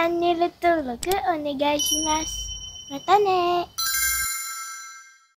ャンネル登録お願いします。またね